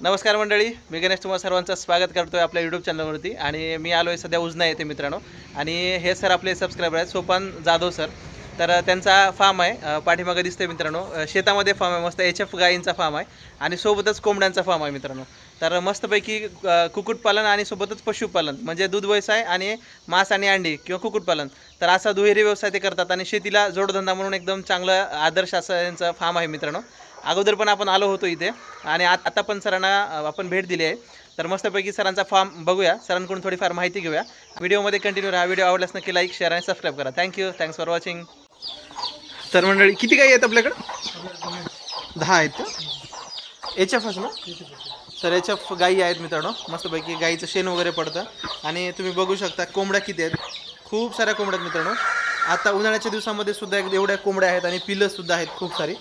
नमस्कार मंडळी मी गणेश तुम्हाला सर्वांचं स्वागत करतोय आपल्या यूट्यूब चॅनलवरती आणि मी आलो आहे सध्या उजना येते मित्रांनो. आणि हे सर आपले सबस्क्रायबर आहेत सोपान जाधव सर. तर त्यांचा फार्म आहे पाठीमागं दिसतोय मित्रांनो. शेतामध्ये फार्म आहे मस्त एच एफ गायींचा फार्म आहे. आणि सोबतच कोंबड्यांचा फार्म आहे मित्रांनो. तर मस्तपैकी कुक्कुटपालन आणि सोबतच पशुपालन म्हणजे दूध व्यवसाय आणि मांस आणि अंडी किंवा कुक्कुटपालन. तर असा दुहेरी व्यवसाय ते करतात आणि शेतीला जोडधंदा म्हणून एकदम चांगलं आदर्श असं यांचं फार्म आहे मित्रांनो. अगोदर पण आपण आलो होतो इथे. आणि आत- आता पण सरांना आपण भेट दिली आहे. तर मस्तपैकी सरांचा फॉर्म बघूया. सरांकडून थोडीफार माहिती घेऊया. व्हिडिओमध्ये कंटिन्यू राहा. व्हिडिओ आवडल्यास नक्की लाईक शेअर आणि सबस्क्राईब करा. Thank you thanks for watching तर मंडळी किती गाई आहेत आपल्याकडं? दहा आहेत एच एफ ना? तर एच एफ गाई आहेत मित्रांनो. मस्तपैकी गाईचं शेण वगैरे पडतं. आणि तुम्ही बघू शकता कोंबड्या किती आहेत. खूप साऱ्या कोंबड्या आहेत मित्रांनो. आता उन्हाळ्याच्या दिवसामध्ये सुद्धा एक- एवढ्या कोंबड्या आहेत आणि पिलंसुद्धा आहेत खूप सारी.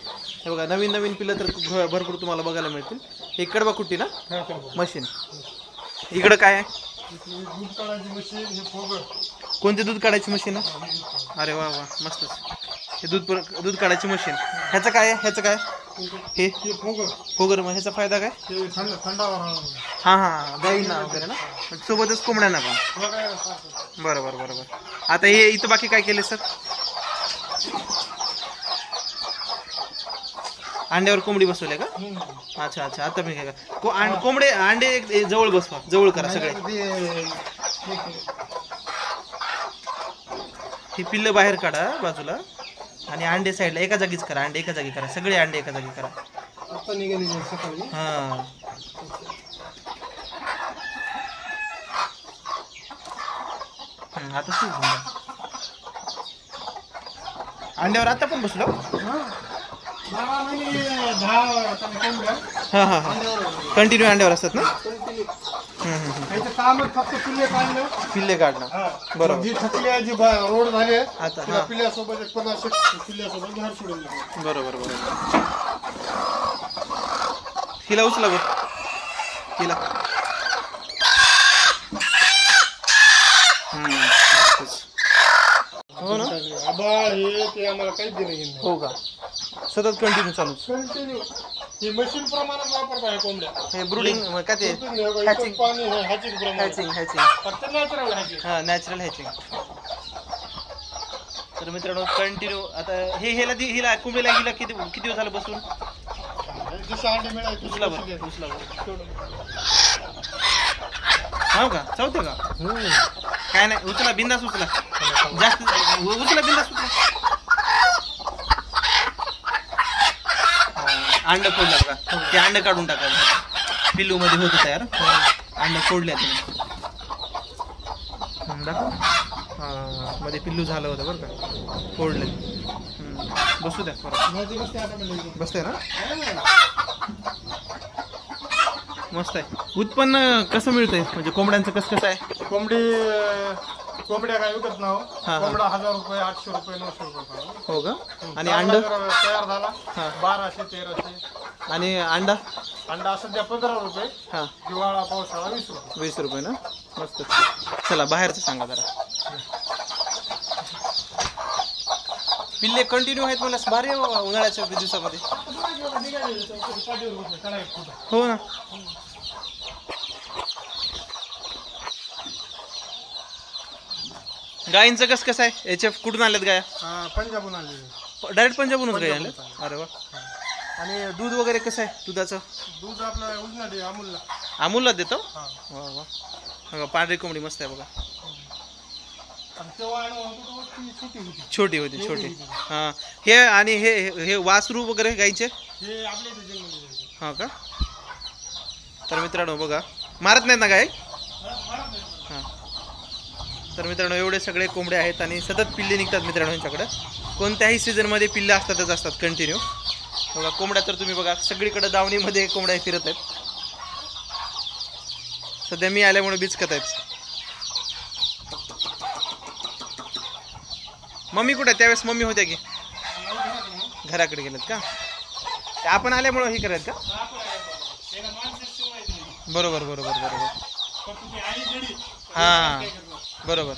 हे बघा नवीन नवीन पिलं तर भरपूर तुम्हाला बघायला मिळतील. हे कडबा कुट्टी ना मशीन. इकडं काय आहे? दूध काढायची मशीन हे फोगर कोणते दूध काढायची मशीन आहे? अरे वा वा मस्तच. हे दूध पर- दूध काढायची मशीन. ह्याचं काय आहे? ह्याचं काय हे? हे फोगर. फोगर मग ह्याचा फायदा काय? हे थंड थंडावर. हां हां गाईंना वगैरे ना? सोबतच कोंबड्यांना पण. तुला काय असं? बरोबर बरोबर आता हे इथं बाकी काय केले सर? अंड्यावर कोंबडी बसवल्या का. अच्छा अच्छा. आता मी काय का को आं- कोंबडे अंडे एक- एक जवळ बसवा. जवळ करा सगळे. हे- पिल्लं बाहेर काढा बाजूला. आणि अंडे साईडला एका जागीच करा. अंडे एका जागी करा. सगळे अंडे एका जागी करा. आता सकाळी. हा. हम्म, आता सुरू झालं. अंड्यावर आता पण बसलो? हा. कंटिन्यू अंड्यावर असतात ना? पिल्ले काढणं. बरोबर. जी थकली आहे जी रोड झाले आता पिल्ल्यासोबत एक पन्नास एक पिल्ल्यासोबत बाहेर सोडून दिलं. बरोबर बरोबर. हिला उचला बघ. हिला हम्म, मस्तच. हो ना आबाळ हे ते आम्हाला काहीच दिलं नाही. हो का? सतत कंटिन्यू चालूच. कंटिन्यू हे मशीन प्रमाणात वापरता आहे कोंबड्या? हे ब्रुडिंग काय ते? हॅचिंग पाणी हे हॅचिंग प्रमाण हॅचिंग हॅचिंग फक्त नॅचरल हॅचिंग हा नॅचरल हॅचिंग तर मित्रांनो कंटिन्यू आता हे हेला दि- हिला कुंबडीला गेला किती किती दिवस झालं बसून? जसं अंडे मिळायचे उचला बरं उचला बरं. हो का? चालतं का? काय नाही उचला बिंदास उचला. जास्त उ- उचला बिंदास उचला. अंड फोडलं बघा. ते अंड काढून टाका पिल्लू मध्ये होत तयार. अंड फोडले तुम्ही दाखव. हा, मध्ये पिल्लू झालं होतं बरं का. फोडले. बसू द्या परत. बसते ना? मस्त आहे. उत्पन्न कसं मिळतंय? म्हणजे कोंबड्यांचं कसं कसं आहे? कोंबडी कोंबड्या काय विकत नाव हा. कोंबडा हजार रुपये आठशे रुपये नऊशे रुपये पाहिजे. हो. का? आणि चांगला अंड? जर तयार झाला. हा. बाराशे तेराशे. आणि अंडा? अंडा सध्या पंधरा रुपये. हां. हिवाळा पावसाळा वीस रुपये. वीस रुपये ना? मस्त. चला बाहेरचं सांगा जरा. पिल्ले कंटिन्यू आहेत मला भारी आहे बाबा उन्हाळ्याच्या दिवसामध्ये. हो ना. गायींचं कसं कसं आहे? एच एफ कुठून आल्यात गाया? हा, पंजाबहून आणलेले डायरेक्ट पंजाबूनच गाय आणल्यात अरे वा. आणि दूध वगैरे कसं आहे दुधाचं? दूध आपलं उजनाडी अमूलला. अमूलला देतो? हा. वा वा. बघा पांढरी कोंबडी मस्त आहे बघा. आणि तेव्हा आणू होतो तो ती छोटी होती. छोटी होती छोटी हां. हे आणि हे हे- हे वासरू वगैरे गाईचे? हे आपल्या इथे. हां का? तर मित्रांनो बघा. मारत नाहीत ना गाय हां. तर मित्रांनो एवढे सगळे कोंबडे आहेत आणि सतत पिल्ले निघतात मित्रांनो यांच्याकडं. कोणत्याही सीझनमध्ये पिल्ले असतातच असतात कंटिन्यू बघा कोंबड्या तर तुम्ही बघा सगळीकडे दावणीमध्ये कोंबड्या फिरत आहेत. सध्या मी आल्यामुळे बिचकत आहेत. मम्मी कुठे आहे? त्यावेळेस मम्मी होत्या की? घराकडे गेलेत का? ते आपण आल्यामुळं हे करत का? बरोबर बरोबर बरोबर. हां. बरोबर.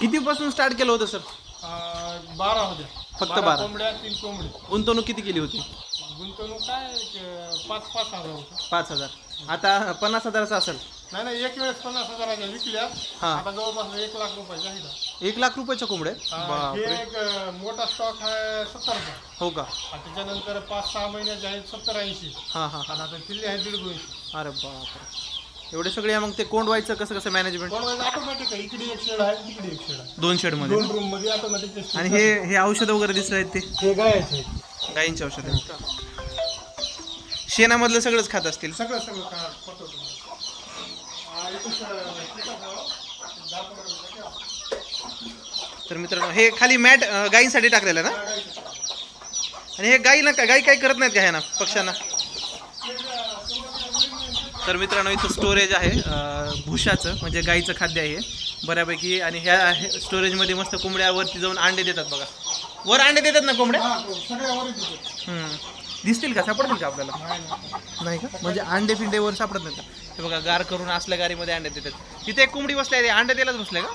कितीपासून स्टार्ट केलं होतं सर अं, बारा होत्या. फक्त बारा कोंबड्या तीन कोंबडी. गुंतवणूक किती केली होती? गुंतवणूक काय एक, पाच पाच हजार होतं. पाच हजार. आता पन्नास हजाराचा असेल. नाही नाही एक वेळेस पन्नास हजाराच्या विकल्या. हा. आता जवळपास एक लाख रुपयाच्या आहेत एक लाख रुपयाच्या कोंबड्या हा, हे बापरे. एक अं, मोठा स्टॉक आहे सत्तरचा हो का? त्याच्यानंतर पाच सहा महिन्याचे आहेत सत्तर ऐंशी. हां हां. आणि आता किल्ले आहेत दीड दोनशे. अरे बापरे. एवढे सगळे मग ते कोंड व्हायचं कसं कसं मॅनेजमेंट ऑटोमॅटिक आहे. इकडे एक शेड आहे तिकडे एक शेड आहे. दोन शेडमध्ये दोन रूममध्ये ऑटोमॅटिक आणि हे हे औषधं वगैरे दिसत आहेत ते? हे गायचे गायींचे औषध शेणामधलं सगळंच खात असतील? सगळं सगळं पटवतो हा, इथं श- तिथं दहा पंधरा मिनिटं ठेवा. तर मित्रांनो हे खाली मॅट गायींसाठी टाकलेलं आहे ना? आणि हे गायीला का गायी काही करत नाहीत का ह्याना पक्ष्यांना? तर मित्रांनो इथं स्टोरेज आहे भुशाचं म्हणजे गाईचं खाद्य आहे बऱ्यापैकी आणि ह्या स्टोरेजमध्ये मस्त कोंबड्यावरती जाऊन अंडे देतात बघा. वर अंडे देतात ना कोंबड्या? हा. दिसतील का? सापडतील का आपल्याला? नाही, का? म्हणजे अंडे फिंडे वर सापडत नाही का? हे बघा गार करून असल्या गाडीमध्ये अंडे देतात. तिथे एक कोंबडी बसल्या अंडे द्यायलाच बसले का?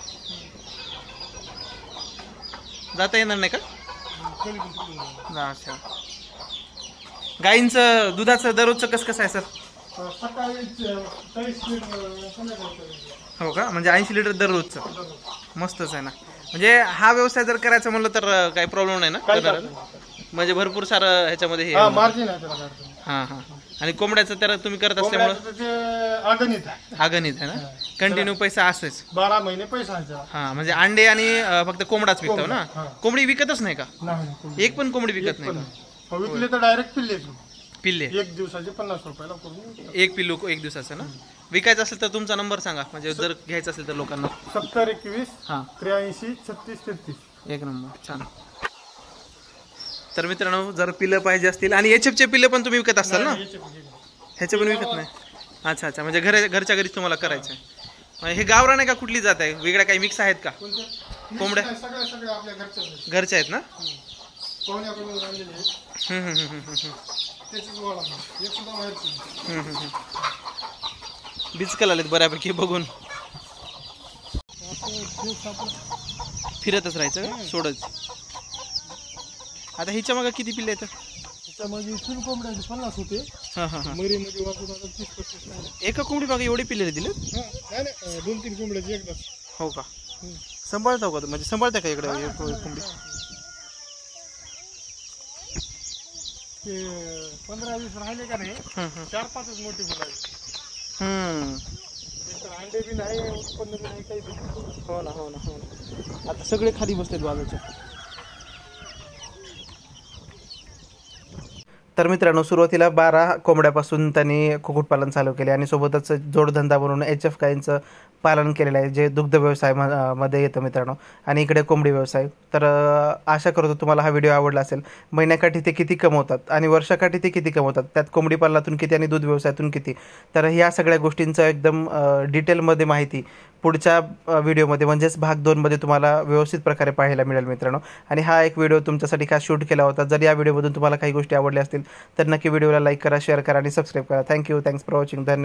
जाता येणार नाही का? अच्छा. गाईंचं दुधाचं दररोजचं कसं कसं आहे सर? हो का? म्हणजे ऐंशी लिटर दररोजचं. मस्तच आहे ना. म्हणजे हा व्यवसाय जर करायचा म्हणलं तर काही प्रॉब्लेम नाही ना? म्हणजे भरपूर सारं ह्याच्यामध्ये हे हा. हा हा. आणि कोंबड्याचं तर तुम्ही करत असल्यामुळं? कोंबड्याचं ते अगणित आहे. अगणित आहे ना? कंटिन्यू पैसा असेच. बारा महिने पैसा आहे त्याला. हा म्हणजे अंडे आणि अं, फक्त कोंबडाच विकतो ना? हा. कोंबडी विकतच नाही का? नाही, नाही, कोंबडी. एक पण कोंबडी विकत नाही पण का नाही. विकले तर डायरेक्ट पिल्ले पिल्ले. एक दिवसाचे पन्नास रुपयाला करून एक पिल्लू एक दिवसाचं ना? विकायचं असेल तर तुमचा नंबर सांगा. म्हणजे जर घ्यायचं असेल तर लोकांना. सत्तर एकवीस हा. त्र्याऐंशी छत्तीस तेहतीस. एक नंबर. छान. तर मित्रांनो जर पिल्लं पाहिजे असतील आणि एच चे पिल्लं पण तुम्ही विकत असाल ना. ह्याचे पण विकत नाही. अच्छा अच्छा म्हणजे घर घरच्या घरीच तुम्हाला करायचं आहे हे गावरान आहे का कुठली जात आहे? वेगळ्या काही मिक्स आहेत का? कोंबड्या? घरच्या आहेत ना. बिचकल आलेत बऱ्यापैकी बघून. फिरतच राहायचं? सोडच. आता हिच्या मग किती पिल्ले आहेत? त्याच्यामध्ये कोंबड्याचे पन्नास होते. हां हां हां. मरीमध्ये वाचून आता तीस पस्तीस राहिले. एका कोंबडी मागे एवढे पिल्ले दिले हा, नाही नाही अं, दोन तीन कोंबड्याचे एकदाच. हो का? सांभाळता का म्हणजे सांभाळता का इकडे एक कोंबडी? ते पंधरा वीस राहिले का नाही हम्म, हम्म. चार पाचच मोठी मुलं हम्म. अंडे बी नाही उत्पन्न बी नाही काही बी नाही. हो ना हो ना हो ना. आता सगळे खाली बसलेत बाजूचे. तर मित्रांनो सुरुवातीला बारा कोंबड्यापासून त्यांनी कुक्कुटपालन चालू केले आणि सोबतच जोडधंदा म्हणून एच एफ गाईंचं पालन केलेलं आहे जे दुग्ध व्यवसाय म- मध्ये येतं मित्रांनो. आणि इकडे कोंबडी व्यवसाय. तर आशा करतो तुम्हाला हा व्हिडिओ आवडला असेल. महिन्याकाठी ते किती कमवतात आणि वर्षाकाठी ते किती कमवतात? त्यात कोंबडी पालनातून किती आणि दूध व्यवसायातून किती? तर ह्या सगळ्या गोष्टींचं एकदम डिटेलमध्ये माहिती पुढच्या व्हिडिओमध्ये म्हणजेच भाग दोनमध्ये तुम्हाला व्यवस्थित प्रकारे पाहायला मिळेल मित्रांनो. आणि हा एक व्हिडिओ तुमच्यासाठी खास शूट केला होता. जर या व्हिडिओमधून तुम्हाला काही गोष्टी आवडल्या असतील तर नक्की व्हिडिओला लाईक करा शेअर करा आणि सबस्क्राईब करा. Thank you. Thanks for watching. धन्यवाद.